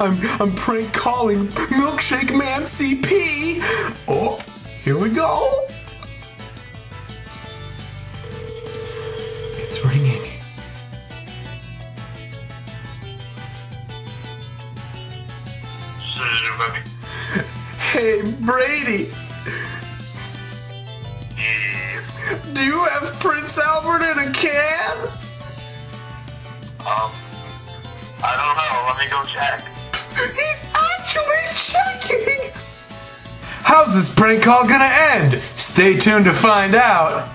I'm I'm prank calling Milkshake Man CP. Oh, here we go. It's ringing. Hey Brady, do you have Prince Albert in a can? Um, I don't know. Let me go check. He's actually checking. How's this prank call gonna end? Stay tuned to find out.